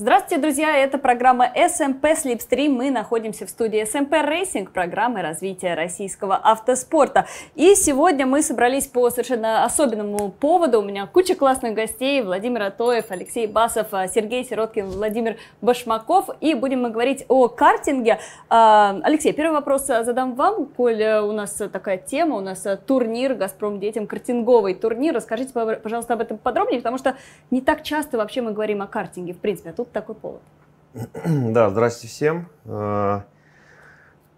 Здравствуйте, друзья! Это программа SMP Slipstream. Мы находимся в студии SMP Racing, программы развития российского автоспорта. И сегодня мы собрались по совершенно особенному поводу. У меня куча классных гостей. Владимир Атоев, Алексей Басов, Сергей Сироткин, Владимир Башмаков. И будем мы говорить о картинге. А, Алексей, первый вопрос задам вам. Коль у нас такая тема, у нас турнир «Газпром детям», картинговый турнир. Расскажите, пожалуйста, об этом подробнее, потому что не так часто вообще мы говорим о картинге, в принципе. А тут такой повод. Да, здрасте всем. Э,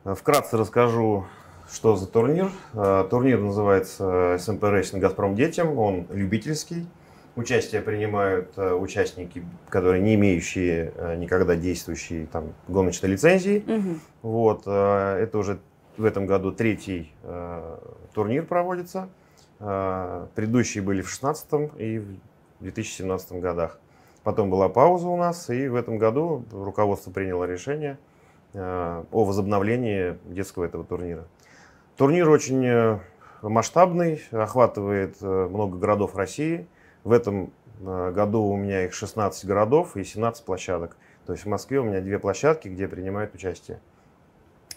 вкратце расскажу, что за турнир. Э, турнир называется SMP Racing Газпром детям. Он любительский. Участие принимают э, участники, которые не имеющие никогда действующей там, гоночной лицензии. Угу. Вот, это уже в этом году третий турнир проводится. Предыдущие были в 2016 и в 2017 годах. Потом была пауза у нас, и в этом году руководство приняло решение э, о возобновлении детского этого турнира. Турнир очень э, масштабный, охватывает э, много городов России. В этом году у меня их 16 городов и 17 площадок. То есть в Москве у меня две площадки, где принимают участие.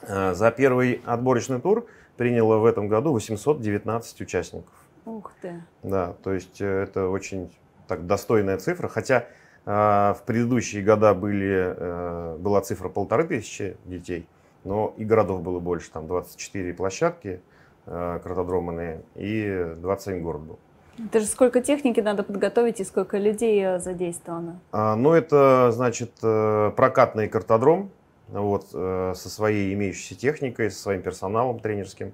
За первый отборочный тур приняло в этом году 819 участников. Ух ты! Да, то есть это очень так достойная цифра, хотя э, в предыдущие года были, э, была цифра полторы тысячи детей, но и городов было больше, там 24 площадки э, картодромные и 27 город был. Это же сколько техники надо подготовить и сколько людей задействовано? А, ну, это, значит, прокатный картодром вот, со своей имеющейся техникой, со своим персоналом тренерским.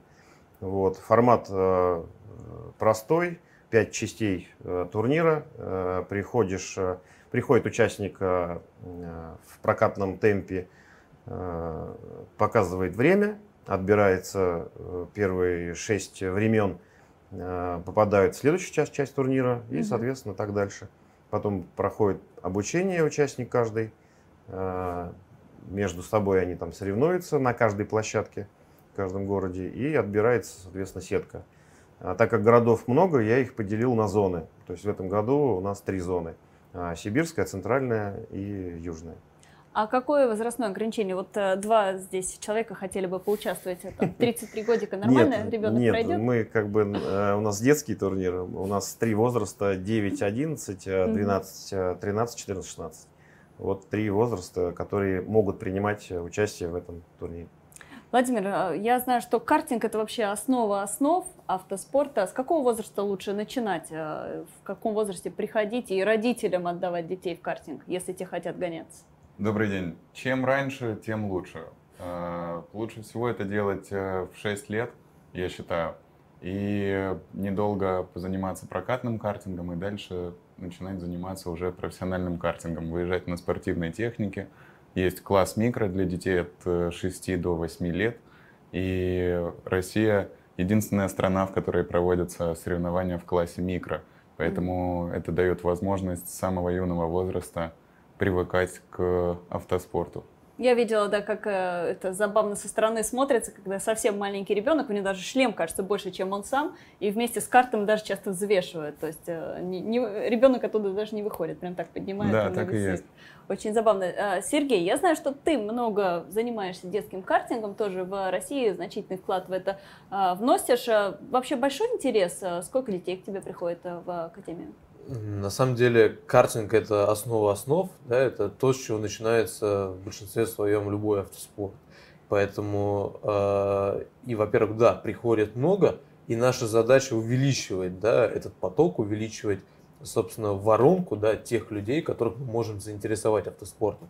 Вот. Формат простой, пять частей э, турнира. Э, приходишь, э, приходит участник в прокатном темпе, показывает время, отбирается первые шесть времен, попадают в следующую часть, часть турнира и, соответственно, так дальше. Потом проходит обучение участник каждый. Между собой они там соревнуются на каждой площадке в каждом городе и отбирается, соответственно, сетка. А так как городов много, я их поделил на зоны. То есть в этом году у нас три зоны. А, сибирская, центральная и южная. А какое возрастное ограничение? Вот э, два здесь человека хотели бы поучаствовать. Это 33 годика нормально? Нет, Ребенок нет, пройдет? мы как бы, э, у нас детский турнир. У нас три возраста, 9, 11, 12, 13, 14, 16. Вот три возраста, которые могут принимать участие в этом турнире. Владимир, э, я знаю, что картинг это вообще основа основ автоспорта. С какого возраста лучше начинать? Э, в каком возрасте приходить и родителям отдавать детей в картинг, если те хотят гоняться? Добрый день. Чем раньше, тем лучше. Э, лучше всего это делать в 6 лет, я считаю. И недолго позаниматься прокатным картингом и дальше начинать заниматься уже профессиональным картингом, выезжать на спортивной технике – есть класс микро для детей от 6 э, до 8 лет. И Россия единственная страна, в которой проводятся соревнования в классе микро. Поэтому mm-hmm. это дает возможность с самого юного возраста привыкать к автоспорту. Я видела, да, как э, это забавно со стороны смотрится, когда совсем маленький ребенок, у него даже шлем кажется больше, чем он сам, и вместе с картом даже часто взвешивают. То есть э, не, не, ребенок оттуда даже не выходит, прям так поднимает. Да, так и есть. Очень забавно. А, Сергей, я знаю, что ты много занимаешься детским картингом, тоже в России значительный вклад в это а, вносишь. А, вообще большой интерес? Сколько детей к тебе приходит в академию? На самом деле картинг это основа основ, да, это то, с чего начинается в большинстве своем любой автоспорт. Поэтому э, и, во-первых, да, приходит много, и наша задача увеличивать да, этот поток, увеличивать, собственно, воронку да, тех людей, которых мы можем заинтересовать автоспортом.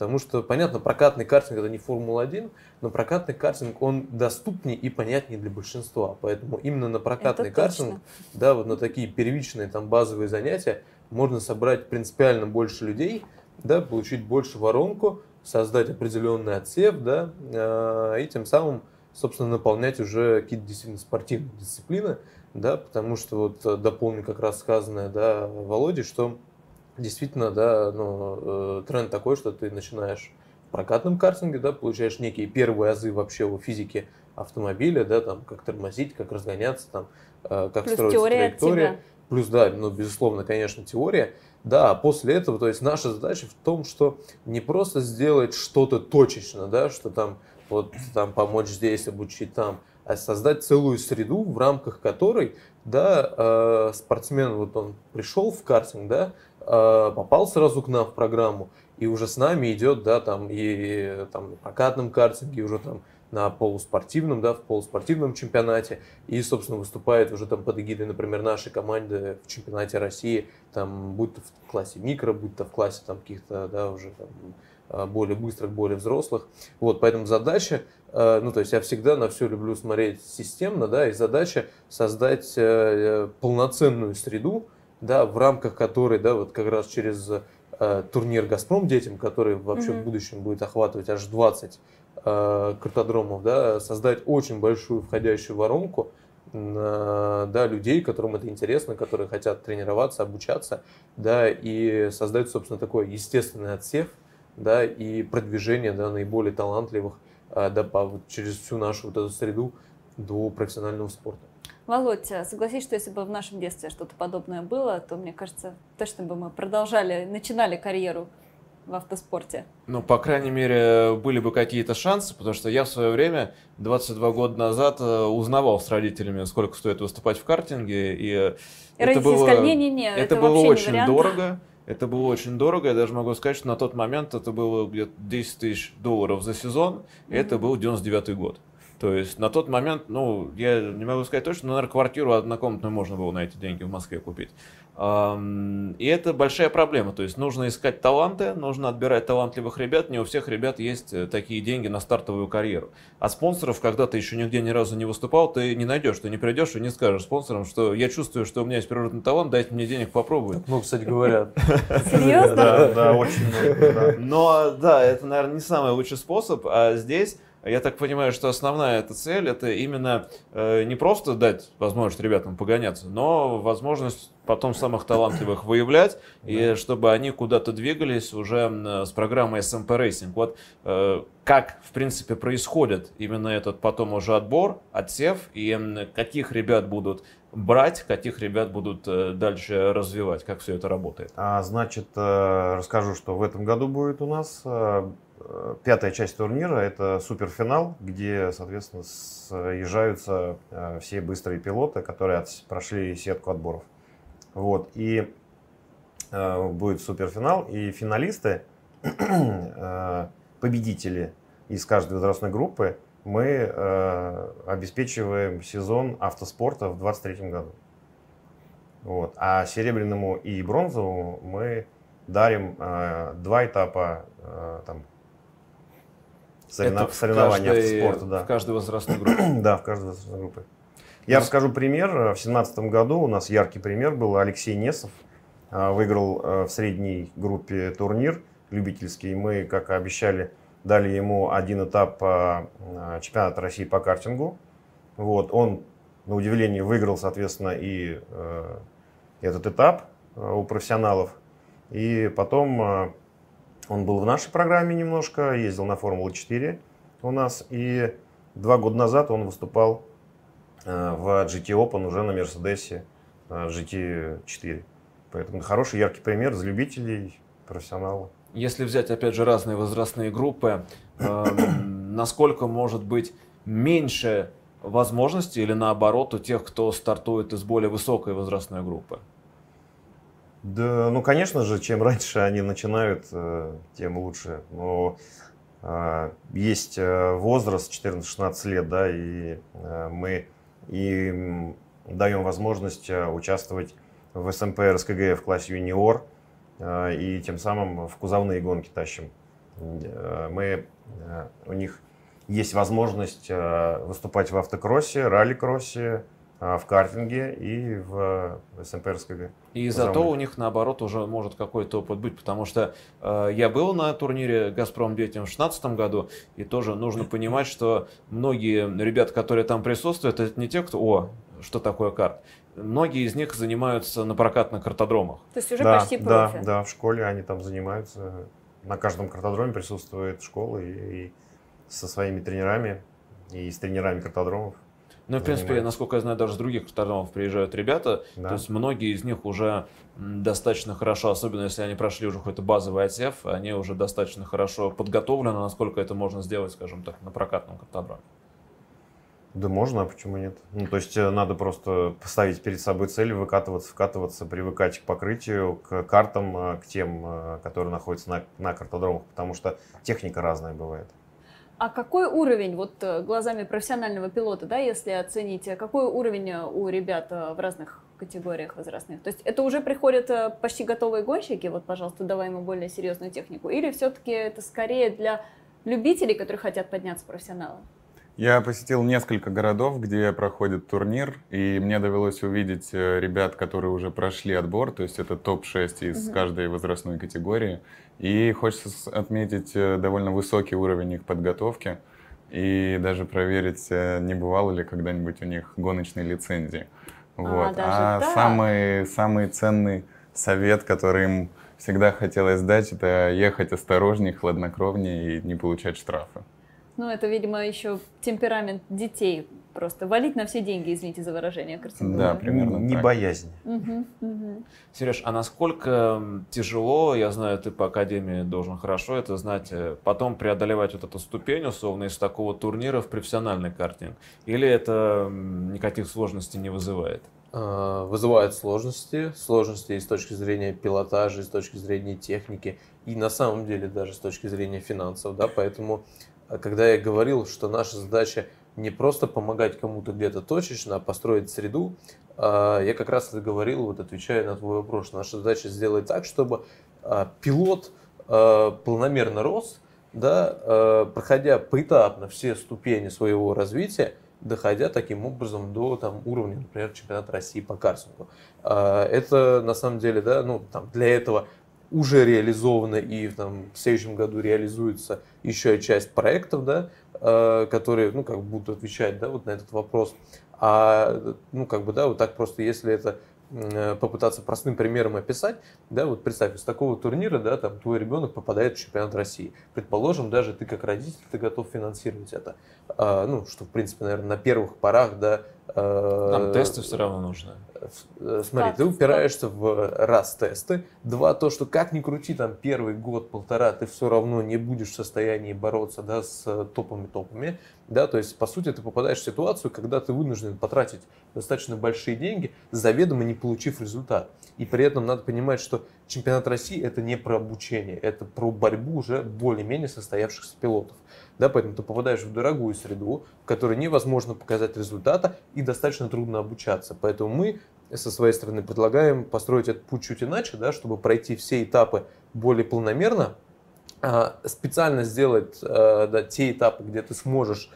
Потому что, понятно, прокатный картинг это не Формула-1, но прокатный картинг, он доступнее и понятнее для большинства. Поэтому именно на прокатный это картинг, точно. да, вот на такие первичные там базовые занятия можно собрать принципиально больше людей, да, получить больше воронку, создать определенный отсев, да, э, и тем самым, собственно, наполнять уже какие-то действительно спортивные дисциплины, да, потому что вот э, дополню как раз сказанное, да, Володе, что действительно, да, ну, э, тренд такой, что ты начинаешь в прокатном картинге, да, получаешь некие первые азы вообще о физике автомобиля, да, там, как тормозить, как разгоняться, там, э, как Плюс строить траектория. плюс, да, ну, безусловно, конечно, теория, да, а после этого, то есть наша задача в том, что не просто сделать что-то точечно, да, что там вот там помочь здесь, обучить там, а создать целую среду, в рамках которой, да, э, спортсмен, вот он пришел в картинг, да, попал сразу к нам в программу, и уже с нами идет, да, там и там на прокатном картинге, уже там на полуспортивном, да, в полуспортивном чемпионате и, собственно, выступает уже там под эгидой, например, нашей команды в чемпионате России, там, будь то в классе микро, будь то в классе там каких-то, да, уже там, а, более быстрых, более взрослых. Вот, поэтому задача, а, ну, то есть я всегда на все люблю смотреть системно, да, и задача создать э, полноценную среду, да, в рамках которой, да, вот как раз через э, турнир «Газпром» детям, который вообще mm-hmm. в будущем будет охватывать аж 20 э, картодромов, да, создать очень большую входящую воронку, да, людей, которым это интересно, которые хотят тренироваться, обучаться, да, и создать, собственно, такой естественный отсев – да, и продвижение да, наиболее талантливых а, да, по, вот, через всю нашу вот эту среду до профессионального спорта. Володь, а согласись, что если бы в нашем детстве что-то подобное было, то, мне кажется, точно бы мы продолжали, начинали карьеру в автоспорте? Ну, по крайней мере, были бы какие-то шансы, потому что я в свое время, 22 года назад, э, узнавал с родителями, сколько стоит выступать в картинге, и, и это было, сказали, не, не, не, это, это было очень дорого. Это было очень дорого. Я даже могу сказать, что на тот момент это было где-то 10 тысяч долларов за сезон. И mm-hmm. это был 99 год. То есть на тот момент, ну, я не могу сказать точно, но, наверное, квартиру однокомнатную можно было на эти деньги в Москве купить. И это большая проблема. То есть нужно искать таланты, нужно отбирать талантливых ребят. Не у всех ребят есть э, такие деньги на стартовую карьеру. А спонсоров, когда ты еще нигде ни разу не выступал, ты не найдешь. Ты не придешь и не скажешь спонсорам, что я чувствую, что у меня есть природный талант, дайте мне денег попробовать. Ну, кстати, говорят. Серьезно? Да, да, очень много. Но да, это, наверное, не самый лучший способ. А здесь я так понимаю, что основная эта цель это именно э, не просто дать возможность ребятам погоняться, но возможность потом самых талантливых выявлять, и чтобы они куда-то двигались уже с программой SMP Racing. Вот э, как, в принципе, происходит именно этот потом уже отбор, отсев, и каких ребят будут брать, каких ребят будут э, дальше развивать, как все это работает? А, значит, э, расскажу, что в этом году будет у нас Э, пятая часть турнира – это суперфинал, где, соответственно, съезжаются э, все быстрые пилоты, которые прошли сетку отборов. Вот. И э, будет суперфинал, и финалисты, победители из каждой возрастной группы, мы обеспечиваем сезон автоспорта в 2023 году. Вот. А серебряному и бронзовому мы дарим два этапа там, соревнов... Это соревнования каждой, автоспорта. Да. В каждой возрастной группе. да, в каждой возрастной группе. Я ну, расскажу пример. В 2017 году у нас яркий пример был Алексей Несов. А, выиграл а, в средней группе турнир любительский. Мы, как и обещали, дали ему один этап а, чемпионата России по картингу. Вот. Он, на удивление, выиграл, соответственно, и этот этап у профессионалов. И потом он был в нашей программе немножко, ездил на Формулу-4 у нас. И два года назад он выступал э, в GT Open уже на Мерседесе GT4. Э, Поэтому хороший, яркий пример для любителей, профессионалов. Если взять, опять же, разные возрастные группы, э, насколько может быть меньше возможностей или наоборот у тех, кто стартует из более высокой возрастной группы? Да, ну, конечно же, чем раньше они начинают, э, тем лучше. Но а, есть э, возраст 14-16 лет, да, и э, мы им даем возможность участвовать в СМП РСКГ в классе юниор, и тем самым в кузовные гонки тащим. Мы, у них есть возможность выступать в автокроссе, ралли-кроссе, в картинге и в СМП РСКГ. И зато у них наоборот уже может какой-то опыт быть, потому что э, я был на турнире Газпром детям в 2016 году, и тоже нужно понимать, что многие ребята, которые там присутствуют, это не те, кто, о, что такое карт. Многие из них занимаются на прокатных картодромах. То есть уже да, почти профи. Да, да, в школе они там занимаются. На каждом картодроме присутствует школа и, и со своими тренерами, и с тренерами картодромов. Ну, в принципе, занимается. насколько я знаю, даже с других картодромов приезжают ребята. Да. То есть многие из них уже достаточно хорошо, особенно если они прошли уже какой-то базовый отсев, они уже достаточно хорошо подготовлены, насколько это можно сделать, скажем так, на прокатном картодроме. Да можно, а почему нет? Ну, то есть э, надо просто поставить перед собой цель, выкатываться, вкатываться, привыкать к покрытию, к картам, э, к тем, э, которые находятся на, на картодромах, потому что техника разная бывает. А какой уровень, вот э, глазами профессионального пилота, да, если оценить, э, какой уровень э, у ребят в разных категориях возрастных? То есть это уже приходят почти готовые гонщики, вот, пожалуйста, давай ему более серьезную технику, или все-таки это скорее для любителей, которые хотят подняться в профессионалы? Я посетил несколько городов, где проходит турнир, и мне довелось увидеть э, ребят, которые уже прошли отбор, то есть это топ-6 из каждой возрастной категории. И хочется отметить э, довольно высокий уровень их подготовки и даже проверить, э, не бывало ли когда-нибудь у них гоночной лицензии. Вот. даже А так? самый, самый ценный совет, который им всегда хотелось дать, это ехать осторожнее, хладнокровнее и не получать штрафы. Ну, это, видимо, еще темперамент детей, просто валить на все деньги, извините за выражение, картинку. Да, примерно не так. боязнь. Мгм, мгм. Сереж, а насколько тяжело, я знаю, ты по академии должен хорошо это знать, э, потом преодолевать вот эту ступень, условно, из такого турнира в профессиональный картинг? Или это никаких сложностей не вызывает? А, вызывает сложности, сложности и с точки зрения пилотажа, и с точки зрения техники, и на самом деле даже с точки зрения финансов, да, поэтому, когда я говорил, что наша задача не просто помогать кому-то где-то точечно, а построить среду, а, я как раз это говорил, вот отвечая на твой вопрос, наша задача сделать так, чтобы а, пилот а, планомерно рос, да, а, проходя поэтапно все ступени своего развития, доходя таким образом до там, уровня, например, чемпионата России по картингу. А, Это на самом деле, да, ну, там, для этого уже реализовано и там, в следующем году реализуется еще часть проектов, да, э, которые, ну, как будут отвечать, да, вот на этот вопрос. А, ну, как бы, да, вот так просто, если это попытаться простым примером описать, да, вот представь, из такого турнира, да, там твой ребенок попадает в чемпионат России. Предположим, даже ты как родитель, ты готов финансировать это. А, ну, что, в принципе, наверное, на первых порах, да. Э, Нам тесты все равно нужны. э, Смотри, Вклад, ты упираешься в раз тесты, два то, что как ни крути, там первый год-полтора ты все равно не будешь в состоянии бороться, да, с топами-топами, да, то есть по сути ты попадаешь в ситуацию, когда ты вынужден потратить достаточно большие деньги, заведомо не получив результат. И при этом надо понимать, что чемпионат России это не про обучение, это про борьбу уже более-менее состоявшихся пилотов. Да, поэтому ты попадаешь в дорогую среду, в которой невозможно показать результата и достаточно трудно обучаться. Поэтому мы со своей стороны предлагаем построить этот путь чуть иначе, да, чтобы пройти все этапы более планомерно, а, специально сделать э, да, те этапы, где ты сможешь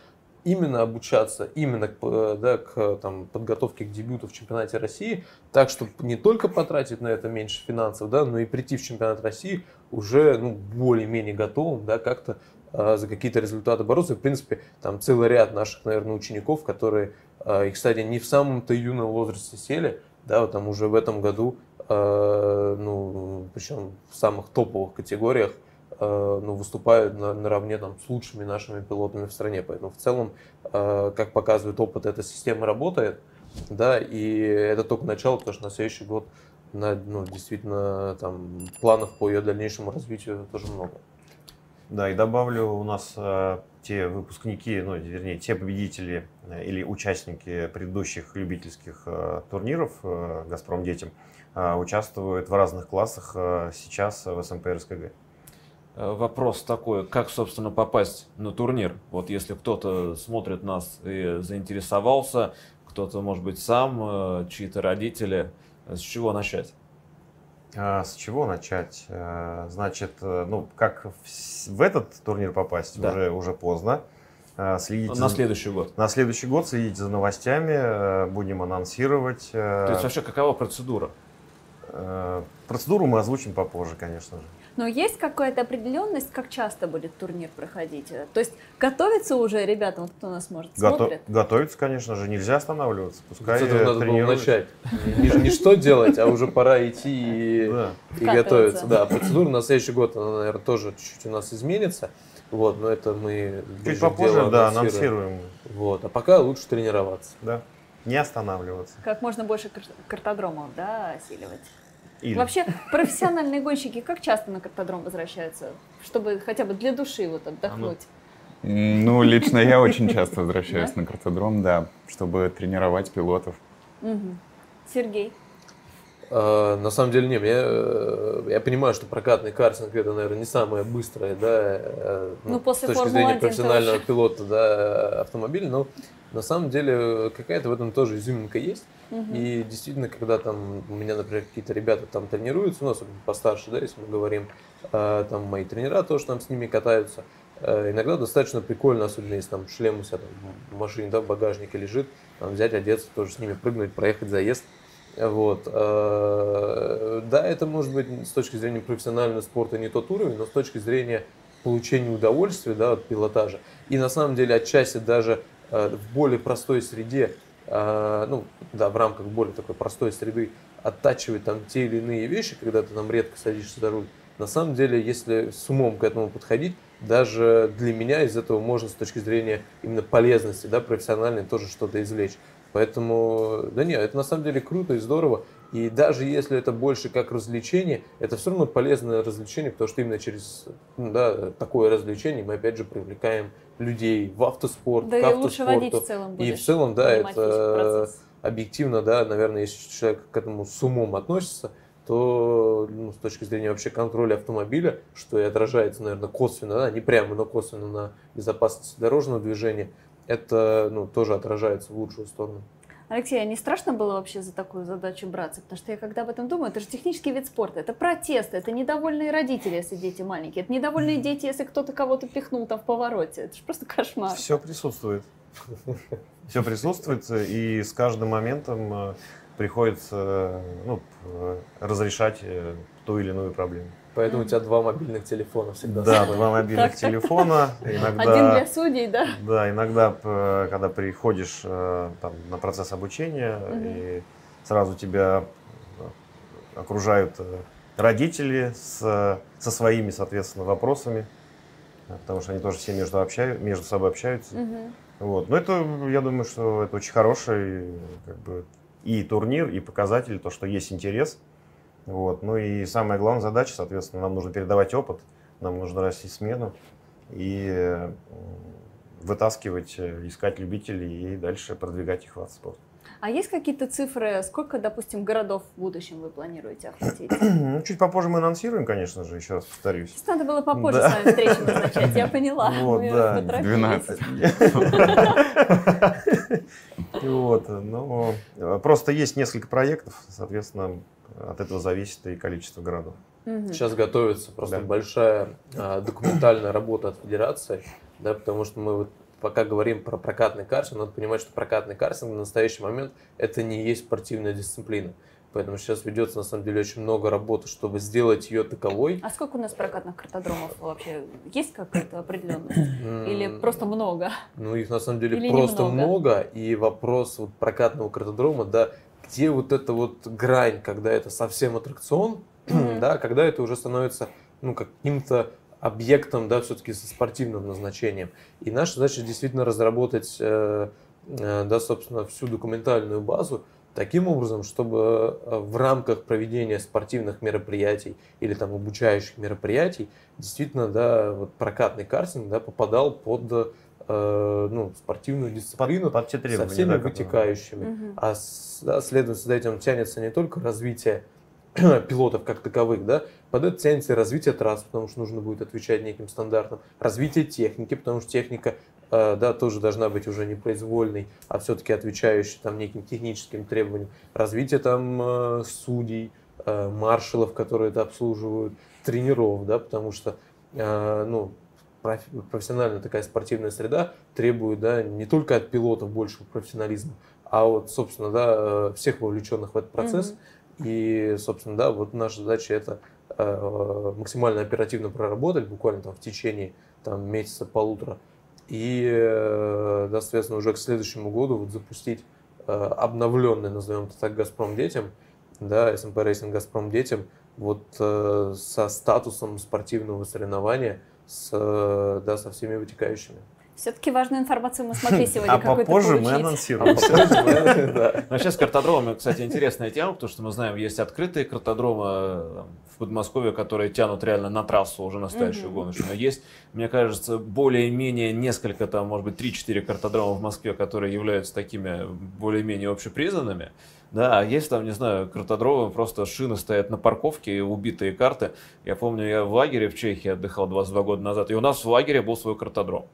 именно обучаться, именно э, да, к там, подготовке к дебюту в чемпионате России, так, чтобы не только потратить на это меньше финансов, да, но и прийти в чемпионат России уже ну, более-менее готовым, да, как-то за какие-то результаты бороться. В принципе, там целый ряд наших, наверное, учеников, которые, э, и, кстати, не в самом-то юном возрасте сели, да, вот там уже в этом году, э, ну, причем в самых топовых категориях, э, ну, выступают на, наравне там, с лучшими нашими пилотами в стране. Поэтому в целом, э, как показывает опыт, эта система работает, да, и это только начало, потому что на следующий год на, ну, действительно там планов по ее дальнейшему развитию тоже много. Да, и добавлю, у нас э, те выпускники, ну, вернее, те победители э, или участники предыдущих любительских э, турниров «Газпром детям» участвуют в разных классах сейчас в СМП РСКГ. Вопрос такой, как, собственно, попасть на турнир? Вот если кто-то смотрит нас и заинтересовался, кто-то, может быть, сам, чьи-то родители, с чего начать? А с чего начать? Э, Значит, э, ну, как в, этот турнир попасть Да. уже, уже поздно. Э, Следите На следующий год. на следующий год следите за новостями, будем анонсировать. То есть вообще какова процедура? Процедуру мы озвучим попозже, конечно же. Но есть какая-то определенность, как часто будет турнир проходить? То есть готовятся уже ребята, вот кто нас может Гото- смотрит? Готовиться, конечно же, нельзя останавливаться. Пускай С этого надо было начать. Не, не что делать, а уже пора идти и, Да. и готовиться. Да, процедура на следующий год, она, наверное, тоже чуть-чуть у нас изменится. Вот, но это мы Чуть попозже, да, анонсируем. анонсируем. Вот, а пока лучше тренироваться. Да. Не останавливаться. Как можно больше кар- картодромов, да, осиливать. Или Вообще, профессиональные гонщики как часто на картодром возвращаются, чтобы хотя бы для души вот отдохнуть? М, Ну, лично я очень часто возвращаюсь на картодром, да, чтобы тренировать пилотов. Сергей. А, на самом деле, не, я, э, я понимаю, что прокатный картинг это, наверное, не самое быстрое, да, э, Ну, после с точки Формулы-1 зрения профессионального пилота, да, автомобиль, но на самом деле какая-то в этом тоже изюминка есть. Мгм. И действительно, когда там у меня, например, какие-то ребята там тренируются, ну, особенно постарше, да, если мы говорим, э, там мои тренера тоже там с ними катаются, э, иногда достаточно прикольно, особенно если там шлем у себя там в машине, да, в багажнике лежит, там взять, одеться, тоже с ними прыгнуть, проехать заезд. Вот. э, Да, это может быть с точки зрения профессионального спорта не тот уровень, но с точки зрения получения удовольствия да, от пилотажа. И на самом деле отчасти даже э, в более простой среде, э, ну да, в рамках более такой простой среды оттачивать там те или иные вещи, когда ты там редко садишься за руль. На самом деле, если с умом к этому подходить, даже для меня из этого можно с точки зрения именно полезности, да, профессиональной тоже что-то извлечь. Поэтому, да нет, это на самом деле круто и здорово. И даже если это больше как развлечение, это все равно полезное развлечение, потому что именно через ну, да, такое развлечение мы опять же привлекаем людей в автоспорт, Да к и лучше водить в автоспорту. целом И в целом, да, это объективно, да, наверное, если человек к этому с умом относится, то ну, с точки зрения вообще контроля автомобиля, что и отражается, наверное, косвенно, да, не прямо, но косвенно на безопасности дорожного движения, это ну, тоже отражается в лучшую сторону. Алексей, а не страшно было вообще за такую задачу браться? Потому что я когда об этом думаю, это же технический вид спорта, это протесты, это недовольные родители, если дети маленькие, это недовольные дети, если кто-то кого-то пихнул там в повороте. Это же просто кошмар. все присутствует. Все присутствует, и с каждым моментом э, приходится э, ну, п- разрешать э, ту или иную проблему. Поэтому у тебя два мобильных телефона всегда. Да, два мобильных телефона. Один Иногда, для судей, да? да, иногда, п- когда приходишь э, там, на процесс обучения, Мгм. и сразу тебя э, окружают э, родители с, со своими, соответственно, вопросами, э, потому что они тоже все между, общаю, между собой общаются. Мгм. Вот. Но это, я думаю, что это очень хороший как бы, и турнир, и показатель, то, что есть интерес. Вот. Ну и самая главная задача, соответственно, нам нужно передавать опыт, нам нужно расти смену и вытаскивать, э, искать любителей и дальше продвигать их в автоспорт. А есть какие-то цифры, сколько, допустим, городов в будущем вы планируете охватить? Ну, чуть попозже мы анонсируем, конечно же, еще раз повторюсь. Здесь надо было попозже Да. с вами встречу назначать, я поняла. Вот, Мы да. поторопились. 12. Вот, ну, просто есть несколько проектов, соответственно, от этого зависит и количество городов. Сейчас готовится просто Да. большая а, документальная работа от Федерации, да, потому что мы вот пока говорим про прокатный картинг, надо понимать, что прокатный картинг на настоящий момент это не есть спортивная дисциплина. Поэтому сейчас ведется на самом деле очень много работы, чтобы сделать ее таковой. А сколько у нас прокатных картодромов вообще? Есть какая-то определенность? Или просто много? Ну, их на самом деле Или просто немного? много. И вопрос вот прокатного картодрома, да, где вот эта вот грань, когда это совсем аттракцион, да, когда это уже становится, ну, каким-то объектом, да, все-таки со спортивным назначением. И наша задача действительно разработать, э, э, да, собственно, всю документальную базу таким образом, чтобы э, в рамках проведения спортивных мероприятий или там обучающих мероприятий действительно, да, вот прокатный картинг, да, попадал под э, ну, спортивную дисциплину Под те со всеми да, вытекающими. Мгм. А с- да, следовательно, за этим тянется не только развитие пилотов как таковых, да, под это тянется и развитие трасс, потому что нужно будет отвечать неким стандартам, развитие техники, потому что техника э, да, тоже должна быть уже не произвольной, а все-таки отвечающей там неким техническим требованиям, развитие там э, судей, э, маршалов, которые это обслуживают, тренеров, да, потому что э, ну, профессиональная такая спортивная среда требует да, не только от пилотов большего профессионализма, а вот, собственно, да, э, всех вовлеченных в этот процесс. Мгм. И, собственно, да, вот наша задача это э, максимально оперативно проработать, буквально там в течение там, месяца, полутора. И, э, да, соответственно, уже к следующему году вот запустить обновленный, назовем это так, «Газпром детям», да, SMP Racing «Газпром детям», вот со статусом спортивного соревнования, с, да, со всеми вытекающими. Все-таки важную информацию мы смогли сегодня А какой-то попозже мы получить. анонсируем. Да. Вообще с картодромами, кстати, интересная тема, потому что мы знаем, есть открытые картодромы в Подмосковье, которые тянут реально на трассу уже настоящую гоночную. Есть, мне кажется, более-менее несколько, там, может быть, 3-4 картодрома в Москве, которые являются такими более-менее общепризнанными. Да, а есть там, не знаю, картодромы, просто шины стоят на парковке, и убитые карты. Я помню, я в лагере в Чехии отдыхал 22 года назад, и у нас в лагере был свой картодром,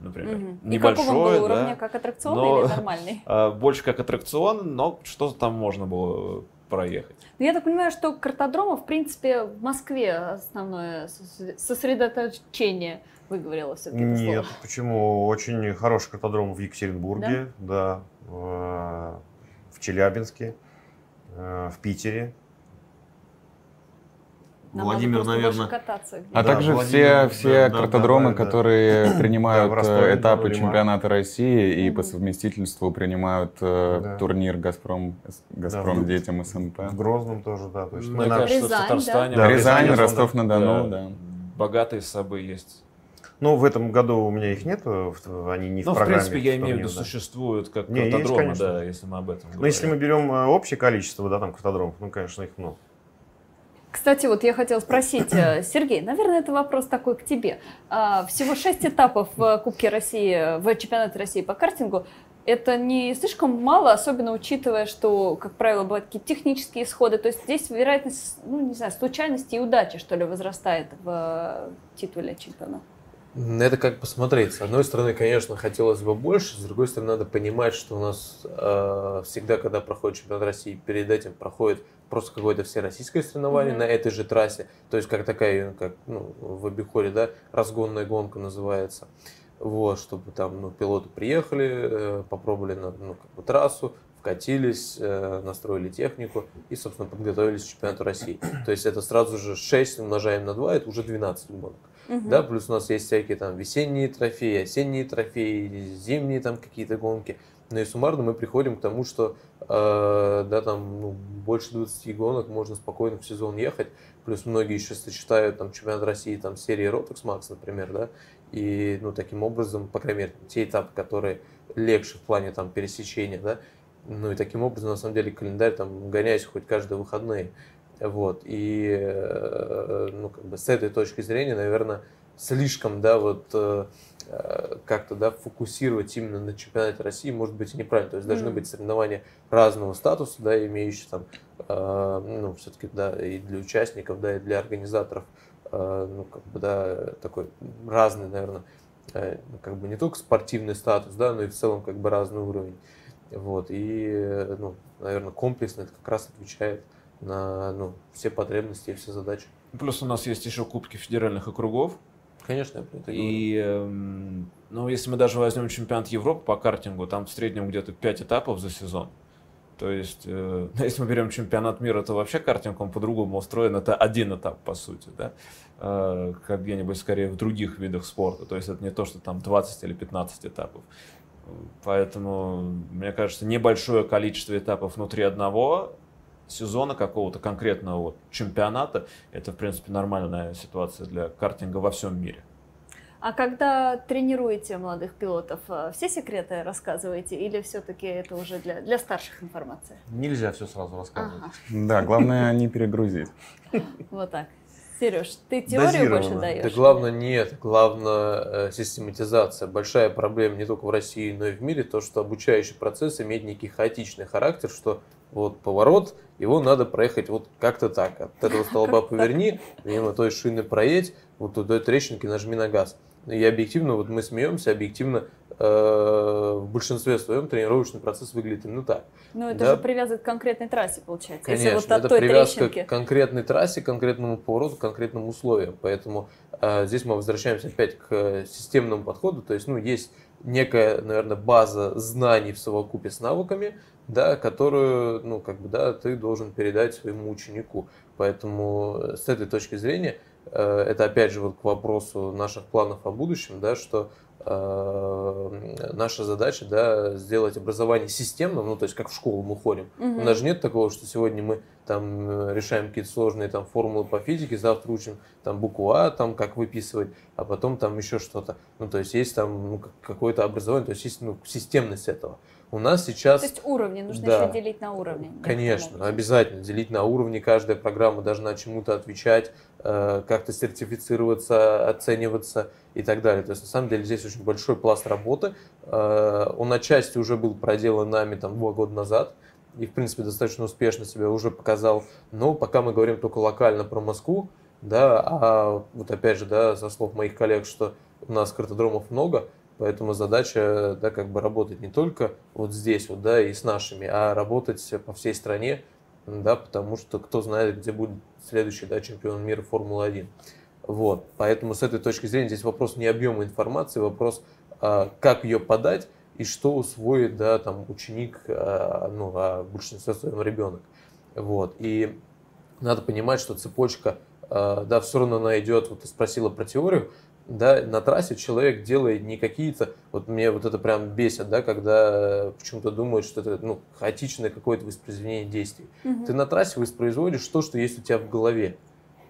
например. Мгм. И Небольшой, какого он был да. уровня, как аттракционный но- или нормальный? А, больше как аттракцион, но что-то там можно было проехать. Ну, я так понимаю, что картодрома, в принципе, в Москве основное сос- сосредоточение выговорила все-таки это Нет, слово. почему? Очень хороший картодром в Екатеринбурге, да, в, в Челябинске, э, в Питере. Нам Владимир, наверное, кататься. А Да, также Владимир, все, все да, да, картодромы, да, да. которые принимают Да, в Ростове, э, этапы да, чемпионата России и по совместительству принимают э, Да. турнир Газпром, Газпром в- детям СМП. В Грозном тоже, да. То есть мы Мне на- кажется, Рязань, в Татарстане... да? Да, Рязань, Рязань, Ростов-на-Дону, да. Богатые сабы есть. Ну, в этом году у меня их нет, в- они не в Ну, в программе. принципе, я имею в виду, да. существуют как Не, есть, картодромы, конечно. да, если мы об этом Но если мы берем э, общее количество, да, там, картодромов, ну, конечно, их много. Кстати, вот я хотела спросить, э, Сергей, наверное, это вопрос такой к тебе. А, Всего шесть этапов в Кубке России, в чемпионате России по картингу. Это не слишком мало, особенно учитывая, что, как правило, бывают какие-то технические исходы. То есть здесь вероятность, ну, не знаю, случайности и удачи, что ли, возрастает в э, титуле чемпиона. Это как посмотреть. С одной стороны, конечно, хотелось бы больше, с другой стороны, надо понимать, что у нас э, всегда, когда проходит чемпионат России, перед этим проходит просто какое-то всероссийское соревнование Мгм. на этой же трассе. То есть как такая, как ну, в обиходе, да, разгонная гонка называется. Вот, чтобы там ну, пилоты приехали, э, попробовали на ну, как бы, трассу, вкатились, э, настроили технику и, собственно, подготовились к чемпионату России. То есть это сразу же 6 умножаем на 2, это уже 12 гонок. Мгм. Да, плюс у нас есть всякие там весенние трофеи, осенние трофеи, зимние там какие-то гонки. Но и суммарно мы приходим к тому, что э, да, там ну, больше 20 гонок можно спокойно в сезон ехать. Плюс многие еще сочетают там чемпионат России там с серией Rotex Max, например, да. И ну таким образом, по крайней мере, те этапы, которые легче в плане там пересечения, да. Ну и таким образом, на самом деле, календарь там гоняйся хоть каждые выходные. Вот. И э, ну, как бы с этой точки зрения, наверное, слишком, да, вот э, э, как-то, да, фокусировать именно на чемпионате России может быть и неправильно. То есть должны быть соревнования разного статуса, да, имеющие там, э, ну, все-таки, да, и для участников, да, и для организаторов, э, ну, как бы, да, такой разный, наверное, э, ну, как бы не только спортивный статус, да, но и в целом как бы разный уровень. Вот, и, э, ну, наверное, комплексно это как раз отвечает на ну, все потребности и все задачи. Плюс у нас есть еще кубки федеральных округов. Конечно, я про это говорю. И, эм, ну, если мы даже возьмем чемпионат Европы по картингу, там в среднем где-то 5 этапов за сезон. То есть, э, если мы берем чемпионат мира, то вообще картинг, он по-другому устроен. Это один этап, по сути, да? Э, как где-нибудь скорее в других видах спорта. То есть, это не то, что там 20 или 15 этапов. Поэтому, мне кажется, небольшое количество этапов внутри одного сезона какого-то конкретного вот чемпионата, это, в принципе, нормальная ситуация для картинга во всем мире. А когда тренируете молодых пилотов, э, все секреты рассказываете или все-таки это уже для, для старших информация? Нельзя все сразу рассказывать. Ага, Да, главное не перегрузить. вот так. Сереж, ты теорию больше даешь? Это главное нет, главное э, систематизация. Большая проблема не только в России, но и в мире, то, что обучающий процесс имеет некий хаотичный характер, что вот поворот, его надо проехать вот как-то так. От этого столба поверни, мимо той шины проедь, вот той трещинки нажми на газ. И объективно, вот мы смеемся, объективно э, в большинстве своем тренировочный процесс выглядит именно так. Ну, это Да. же привязывает к конкретной трассе, получается. Если Конечно, вот от это той привязка трещинки. к конкретной трассе, конкретному повороту, конкретным условиям. Поэтому э, здесь мы возвращаемся опять к э, системному подходу. То есть, ну, есть некая, наверное, база знаний в совокупе с навыками, да, которую, ну, как бы, да, ты должен передать своему ученику. Поэтому э, с этой точки зрения, это опять же вот к вопросу наших планов о будущем, да, что э, э, наша задача, да, сделать образование системным, ну, то есть как в школу мы ходим. Мгм. У нас же нет такого, что сегодня мы там э, решаем какие-то сложные там формулы по физике, завтра учим там букву А, там как выписывать, а потом там еще что-то. Ну, то есть есть там ну, как- какое-то образование, то есть есть ну, системность этого. У нас сейчас... То есть уровни, нужно Да. еще делить на уровни. Конечно, обязательно делить на уровни. Каждая программа должна чему-то отвечать, э, как-то сертифицироваться, оцениваться и так далее. То есть, на самом деле, здесь очень большой пласт работы. Э, Он отчасти уже был проделан нами там два года назад и, в принципе, достаточно успешно себя уже показал. Но пока мы говорим только локально про Москву, да, а вот опять же, да, со слов моих коллег, что у нас картодромов много, Поэтому задача, да, как бы работать не только вот здесь, вот, да, и с нашими, а работать по всей стране, да, потому что кто знает, где будет следующий, да, чемпион мира Формулы-1. Вот, поэтому с этой точки зрения здесь вопрос не объема информации, вопрос, а, как ее подать и что усвоит, да, там, ученик, а, ну, а в большинстве своем ребенок. Вот, и надо понимать, что цепочка, да, все равно она идет, вот ты спросила про теорию, да, на трассе человек делает не какие-то, вот мне вот это прям бесит, да, когда почему-то думают, что это, ну, хаотичное какое-то воспроизведение действий. Мгм. Ты на трассе воспроизводишь то, что есть у тебя в голове.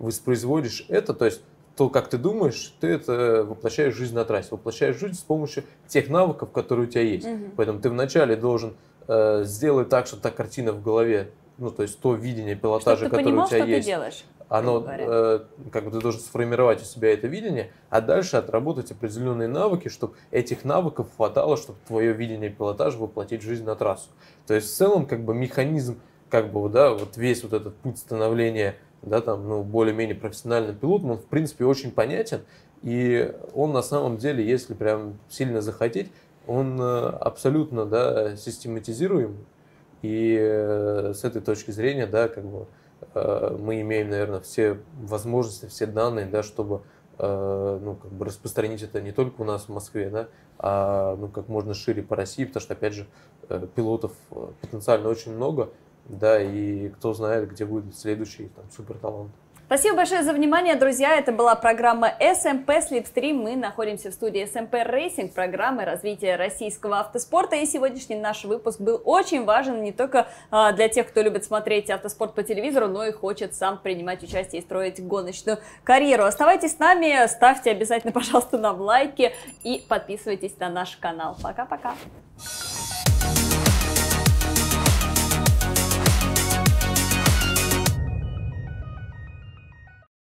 Воспроизводишь это, то есть то, как ты думаешь, ты это воплощаешь жизнь на трассе. Воплощаешь жизнь с помощью тех навыков, которые у тебя есть. Мгм. Поэтому ты вначале должен э, сделать так, чтобы та картина в голове, ну, то есть то видение пилотажа, ты которое понимал, у тебя что ты есть, делаешь. Оно, э, как бы ты должен сформировать у себя это видение, а дальше отработать определенные навыки, чтобы этих навыков хватало, чтобы твое видение пилотажа воплотить в жизнь на трассу. То есть в целом как бы механизм, как бы, да, вот весь вот этот путь становления, да, там, ну, более-менее профессиональным пилотом, он в принципе очень понятен, и он на самом деле, если прям сильно захотеть, он э, абсолютно, да, систематизируем, и э, с этой точки зрения, да, как бы мы имеем, наверное, все возможности, все данные, да, чтобы э, ну, как бы распространить это не только у нас в Москве, да, а ну, как можно шире по России, потому что, опять же, э, пилотов э, потенциально очень много, да, и кто знает, где будет следующий там, суперталант. Спасибо большое за внимание, друзья. Это была программа SMP Slipstream. Мы находимся в студии SMP Racing, программы развития российского автоспорта. И сегодняшний наш выпуск был очень важен не только а, для тех, кто любит смотреть автоспорт по телевизору, но и хочет сам принимать участие и строить гоночную карьеру. Оставайтесь с нами, ставьте обязательно, пожалуйста, нам лайки и подписывайтесь на наш канал. Пока-пока.